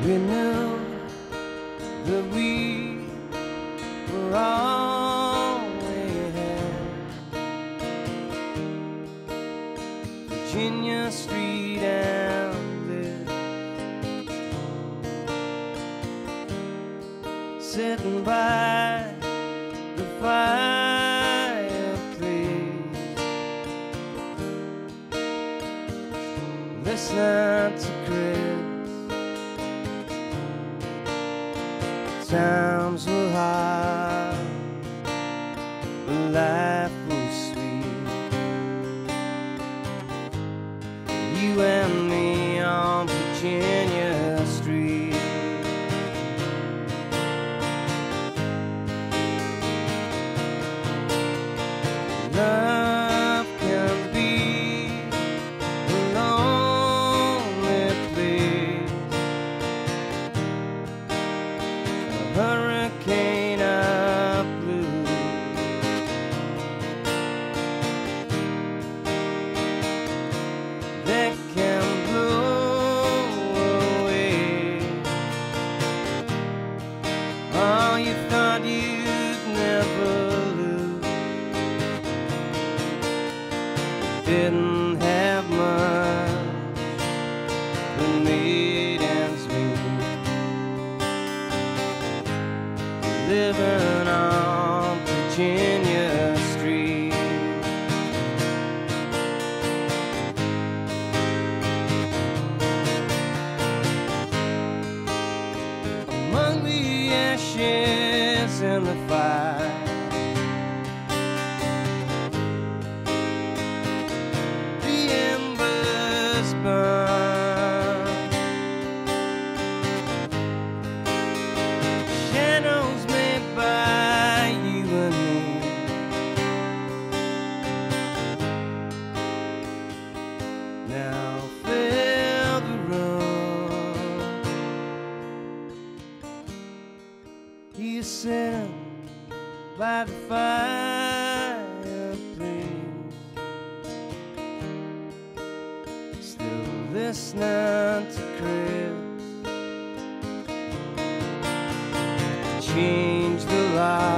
We knew that we were all we had. Virginia Street and Bliss. Sitting by the fireplace, listening to Chris. Times were hard, but life was sweet. You and me on Virginia Street. Love Didn't have much, but made ends meet. Living on Virginia Street. Among the ashes and the fire. Now fill the room. You sit by the fireplace, still listening to Chris. Change the laws,